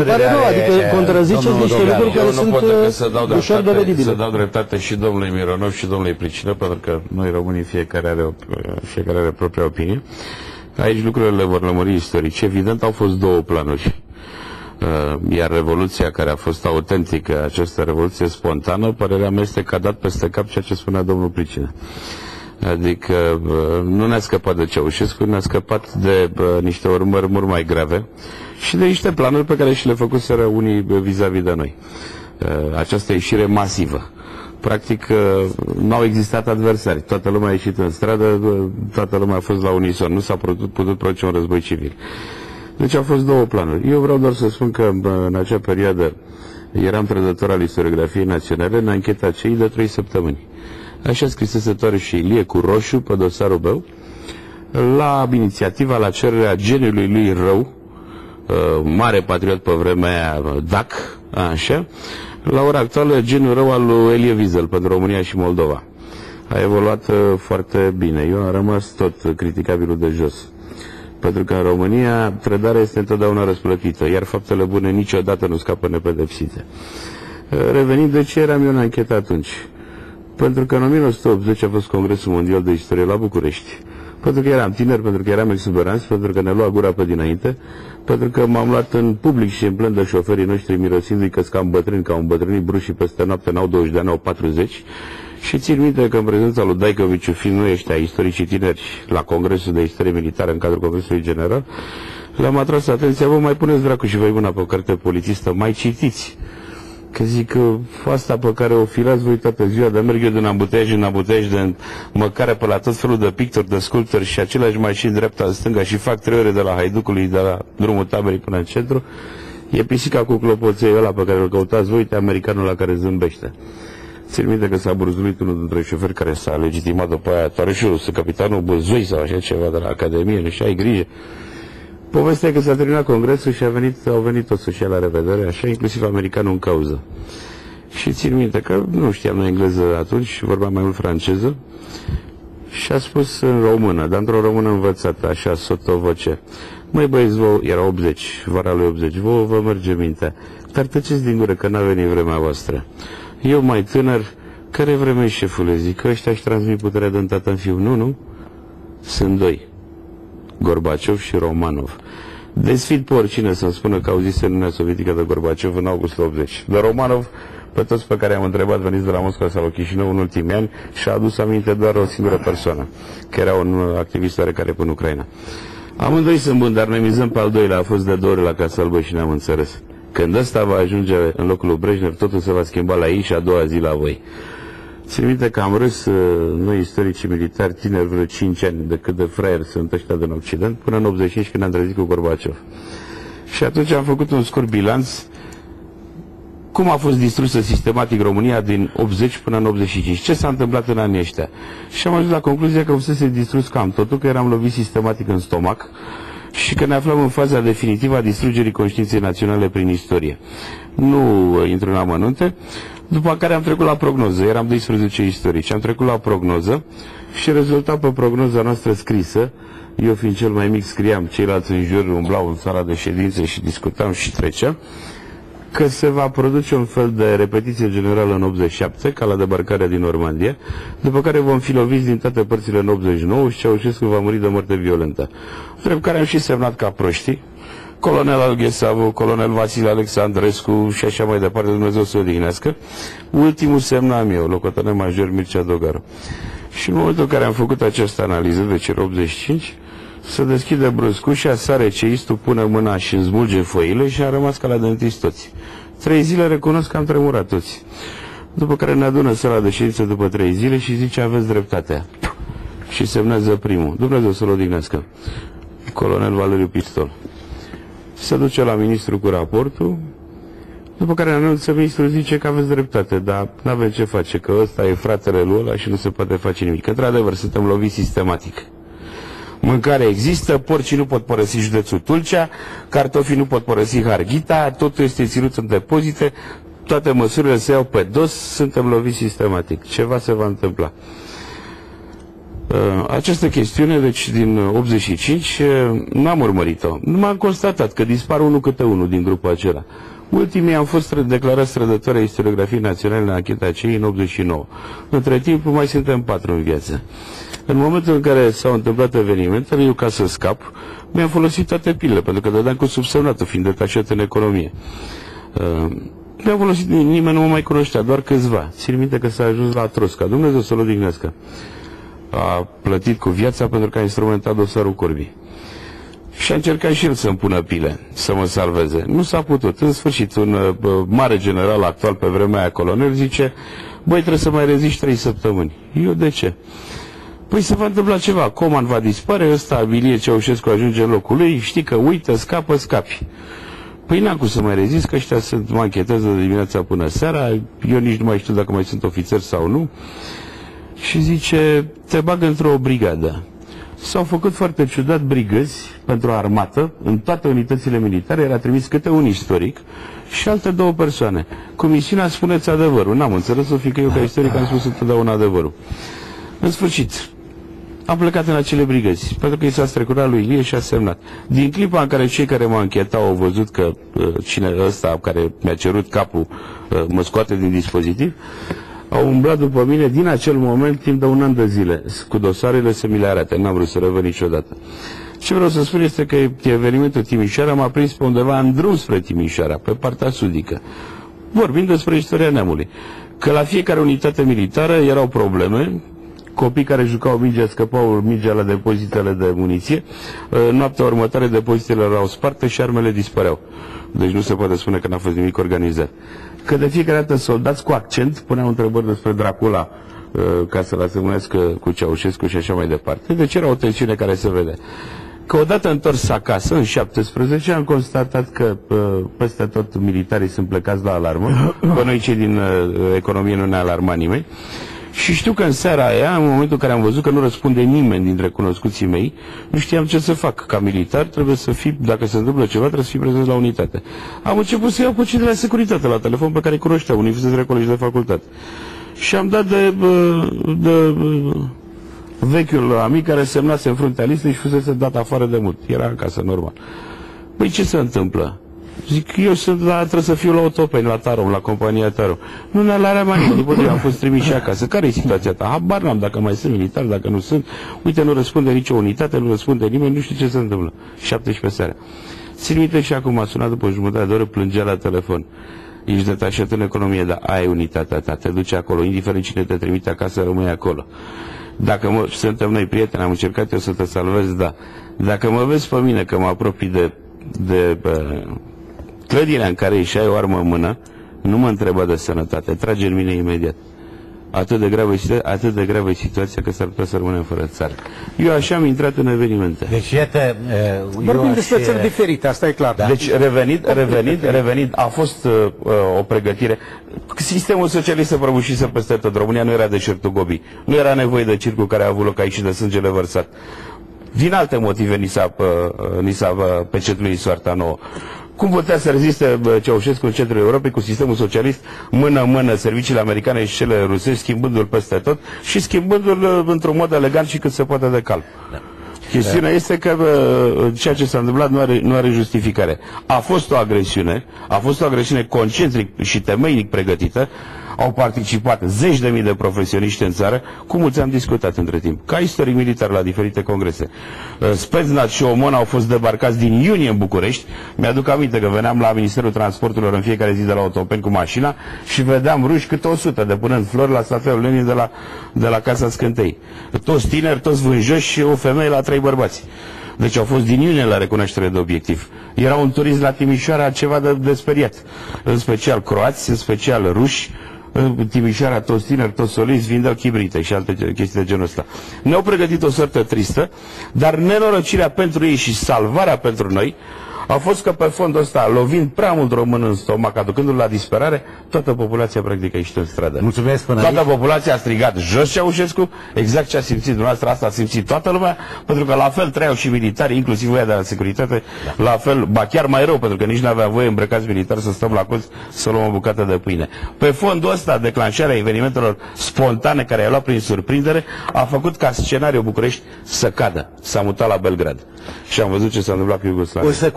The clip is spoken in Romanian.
Îmi pare rău, adică contraziceți niște lucruri care sunt pot decât să uh, dau ușor dreptate, dovedibile. să dau dreptate și domnului Mironov și domnului Pricină, pentru că noi românii fiecare are, o- fiecare are propria opinie. Aici lucrurile vor lămuri istorici. Evident au fost două planuri. Uh, Iar revoluția care a fost autentică, această revoluție spontană, părerea mea este că a dat peste cap ceea ce spunea domnul Pricină. Adică uh, nu ne-a scăpat de Ceaușescu, ne-a scăpat de uh, niște urmări mult mai grave și de niște planuri pe care și le făcuseră unii uh, vis-a-vis de noi. Uh, Această ieșire masivă. Practic, uh, nu au existat adversari. Toată lumea a ieșit în stradă, uh, toată lumea a fost la unison. Nu s-a putut, putut produce un război civil. Deci au fost două planuri. Eu vreau doar să spun că bă, în acea perioadă eram trădător al istoriografiei naționale în ancheta cei de trei săptămâni. Așa scrisese Toare și Ilie cu roșu pe dosarul meu, la inițiativa, la cererea geniului lui rău, uh, mare patriot pe vremea aia, uh, DAC, așa, la ora actuală genul rău al lui Elie Wiesel pentru România și Moldova. A evoluat uh, foarte bine. Eu am rămas tot criticabilul de jos. Pentru că în România trădarea este întotdeauna răsplătită, iar faptele bune niciodată nu scapă nepedepsite. Uh, Revenind de ce eram eu în anchetă atunci? Pentru că în 1980 a fost Congresul Mondial de Istorie la București. Pentru că eram tineri, pentru că eram exuberanți, pentru că ne lua gura pe dinainte, pentru că m-am luat în public și în plen de șoferii noștri mirosindu-i că cam bătrâni, că au îmbătrânit bruși și peste noapte n-au 20 de ani, au 40. Și țin minte că în prezența lui Daicovici, fiind noi ăștia istoricii tineri la Congresul de Istorie Militară în cadrul Congresului General, le-am atras atenția, vă mai puneți dracu și voi mâna pe o carte politistă, mai citiți. Că zic că asta pe care o filați voi toată ziua, de merg eu din ambuteiaj în ambuteiaj, de măcar pe la tot felul de pictori, de sculptori și aceleași mașini dreapta în stânga și fac trei ore de la Haiducului, de la drumul taberii până în centru, e pisica cu clopoței ăla pe care îl căutați voi, uite americanul la care zâmbește. Țin minte că s-a burzulit unul dintre șoferi care s-a legitimat după aia, Toarășul, să capitanul Băzoi sau așa ceva de la Academie, nu știu, ai grijă. Povestea e că s-a terminat congresul și a venit, au venit toți să-și ia la revedere, așa, inclusiv americanul în cauză. Și țin minte că nu știam noi engleză atunci, vorbeam mai mult franceză, și a spus în română, dar într-o română învățată, așa, sotovoce. Măi băieți, vă, era 80, vara lui 80, vă, vă merge mintea. Dar tăceți din gură că n-a venit vremea voastră. Eu mai tânăr, care vreme șefule? Zic că ăștia își transmit puterea de tată în fiu. Nu, nu. Sunt doi. Gorbaciov și Romanov. Desfid pe oricine să-mi spună că auzise în Uniunea Sovietică de Gorbaciov în august 80. De Romanov, pe toți pe care am întrebat veniți de la Moscova sau la Chișinău în ultimii ani și a adus aminte doar o singură persoană, că era un activist oarecare până Ucraina. Amândoi sunt buni, dar ne mizăm pe al doilea, a fost de două ori la Casa Albă și ne-am înțeles. Când ăsta va ajunge în locul lui Brejnev, totul se va schimba la ei și a doua zi la voi. Țin minte că am râs uh, noi istoricii militari tineri vreo 5 ani de cât de fraieri sunt ăștia din Occident până în 85 când am trezit cu Gorbaciov. Și atunci am făcut un scurt bilanț cum a fost distrusă sistematic România din 80 până în 85. Ce s-a întâmplat în anii ăștia? Și am ajuns la concluzia că fusese distrus cam totul, că eram lovit sistematic în stomac și că ne aflăm în faza definitivă a distrugerii conștiinței naționale prin istorie. Nu uh, intru în amănunte, după care am trecut la prognoză. Eram 12 istorici. Am trecut la prognoză și rezultat pe prognoza noastră scrisă, eu fiind cel mai mic scriam, ceilalți în jur umblau în sala de ședințe și discutam și trecea, că se va produce un fel de repetiție generală în 87, ca la debarcarea din Normandia, după care vom fi loviți din toate părțile în 89 și Ceaușescu va muri de moarte violentă. Drept care am și semnat ca proștii, colonel Alghesavu, colonel Vasile Alexandrescu și așa mai departe, Dumnezeu să o odihnească. Ultimul semnam eu, locotenent major Mircea Dogaru. Și în momentul în care am făcut această analiză, deci era 85, se deschide brusc ușa, sare ceistul, pune mâna și îmi smulge foile și am rămas ca la dentist toți. Trei zile recunosc că am tremurat toți. După care ne adună sala de ședință după trei zile și zice aveți dreptatea. Și semnează primul. Dumnezeu să-l odihnească. Colonel Valeriu Pistol. Se duce la ministru cu raportul, după care anunță ministrul zice că aveți dreptate, dar nu avem ce face, că ăsta e fratele lui ăla și nu se poate face nimic. Că, într-adevăr, suntem loviți sistematic. Mâncare există, porcii nu pot părăsi județul Tulcea, cartofii nu pot părăsi Harghita, totul este ținut în depozite, toate măsurile se iau pe dos, suntem loviți sistematic. Ceva se va întâmpla. Uh, această chestiune, deci din 85, uh, n-am urmărit-o. Nu am constatat că dispar unul câte unul din grupul acela. Ultimii am fost declarați strădători a istoriografiei naționale la ancheta cei în 89. Între timp mai suntem patru în viață. În momentul în care s-au întâmplat evenimentele, eu ca să scap, mi-am folosit toate pilele, pentru că dădeam cu subsemnatul, fiind detașat în economie. Uh, mi-am folosit, nimeni nu mă mai cunoștea, doar câțiva. Țin minte că s-a ajuns la Trosca. Dumnezeu să-l odihnească a plătit cu viața pentru că a instrumentat dosarul Corbii. Și a încercat și el să-mi pună pile, să mă salveze. Nu s-a putut. În sfârșit, un uh, mare general actual pe vremea aia, colonel, zice, băi, trebuie să mai reziști trei săptămâni. Eu de ce? Păi se va întâmpla ceva. Coman va dispare, ăsta, Abilie Ceaușescu ajunge în locul lui, știi că uită, scapă, scapi. Păi n-am cum să mai rezist, că ăștia sunt, mă anchetează de dimineața până seara, eu nici nu mai știu dacă mai sunt ofițer sau nu și zice, te bag într-o brigadă. S-au făcut foarte ciudat brigăzi pentru armată, în toate unitățile militare era trimis câte un istoric și alte două persoane. Comisiunea spuneți adevărul. N-am înțeles-o, fiindcă eu ca istoric am spus întotdeauna adevărul. În sfârșit, am plecat în acele brigăzi, pentru că i s-a strecurat lui Ilie și a semnat. Din clipa în care cei care mă închetau au văzut că uh, cine ăsta care mi-a cerut capul uh, mă scoate din dispozitiv, au umblat după mine din acel moment timp de un an de zile, cu dosarele să mi le arate. N-am vrut să revăd niciodată. Ce vreau să spun este că evenimentul Timișoara m-a prins pe undeva în drum spre Timișoara, pe partea sudică. Vorbim despre istoria neamului. Că la fiecare unitate militară erau probleme, copii care jucau mingea, scăpau mingea la depozitele de muniție, noaptea următoare depozitele erau sparte și armele dispăreau. Deci nu se poate spune că n-a fost nimic organizat că de fiecare dată soldați cu accent puneau întrebări despre Dracula uh, ca să-l asemănească cu Ceaușescu și așa mai departe. Deci era o tensiune care se vede. Că odată întors acasă, în 17, am constatat că uh, peste tot militarii sunt plecați la alarmă. Pe noi cei din uh, economie nu ne alarma nimeni. Și știu că în seara aia, în momentul în care am văzut că nu răspunde nimeni dintre cunoscuții mei, nu știam ce să fac. Ca militar trebuie să fii, dacă se întâmplă ceva, trebuie să fii prezent la unitate. Am început să iau pe cei de la securitate la telefon pe care îi cunoșteau, unii fusese colegi de facultate. Și am dat de, de, de vechiul amic care semnase în fruntea listei și fusese dat afară de mult. Era acasă, normal. Păi ce se întâmplă? Zic, eu sunt la, trebuie să fiu la Otopeni, la Tarom, la compania Tarom. Nu ne la mai după ce am fost trimis și acasă. Care e situația ta? Habar n-am dacă mai sunt militar, dacă nu sunt. Uite, nu răspunde nicio unitate, nu răspunde nimeni, nu știu ce se întâmplă. 17 seara. Țin minte și acum a sunat după jumătate de oră, plângea la telefon. Ești detașat în economie, dar ai unitatea ta, te duci acolo, indiferent cine te trimite acasă, rămâi acolo. Dacă mă, suntem noi prieteni, am încercat eu să te salvez, da. Dacă mă vezi pe mine că mă apropii de, de de clădirea în care ieșai o armă în mână, nu mă întreba de sănătate, trage în mine imediat. Atât de gravă, atât de gravă situația că s-ar putea să rămânem fără țară. Eu așa am intrat în evenimente. Deci, iată, uh, Vorbim aș... despre țări diferite, asta e clar. Da. Deci, revenit, revenit, revenit, a fost uh, o pregătire. Sistemul socialist se prăbușise peste tot. România nu era de certul gobi. Nu era nevoie de circul care a avut loc aici și de sângele vărsat. Din alte motive ni s-a, uh, ni s-a uh, pecetuit soarta nouă. Cum putea să reziste Ceaușescu în centrul Europei cu sistemul socialist mână-mână serviciile americane și cele rusești, schimbându-l peste tot și schimbându-l uh, într-un mod elegant și cât se poate de calm. Da. Chestiunea da. este că uh, ceea ce s-a întâmplat nu are, nu are justificare. A fost o agresiune, a fost o agresiune concentric și temeinic pregătită, au participat zeci de mii de profesioniști în țară, cu mulți am discutat între timp, ca istoric militar la diferite congrese. Uh, Spetsnaz și Omon au fost debarcați din iunie în București. Mi-aduc aminte că veneam la Ministerul Transporturilor în fiecare zi de la Otopeni cu mașina și vedeam ruși câte 100 de până în flori la Safeul Lenin de la, de la Casa Scântei. Toți tineri, toți vânjoși și o femeie la trei bărbați. Deci au fost din iunie la recunoaștere de obiectiv. Era un turist la Timișoara ceva de, de speriat. În special croați, în special ruși, în Timișoara toți tineri, toți soliți, vindeau chibrite și alte chestii de genul ăsta. Ne-au pregătit o sortă tristă, dar nenorocirea pentru ei și salvarea pentru noi a fost că pe fondul ăsta, lovind prea mult român în stomac, aducându-l la disperare, toată populația practic a ieșit în stradă. Mulțumesc până Toată aici. populația a strigat jos Ceaușescu, exact ce a simțit dumneavoastră, asta a simțit toată lumea, pentru că la fel trăiau și militari, inclusiv ăia de la securitate, la fel, ba chiar mai rău, pentru că nici nu avea voie îmbrăcați militari să stăm la colț să luăm o bucată de pâine. Pe fondul ăsta, declanșarea evenimentelor spontane care i-a luat prin surprindere, a făcut ca scenariul București să cadă. S-a mutat la Belgrad. Și am văzut ce s-a întâmplat cu Iugoslavia. O să